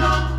long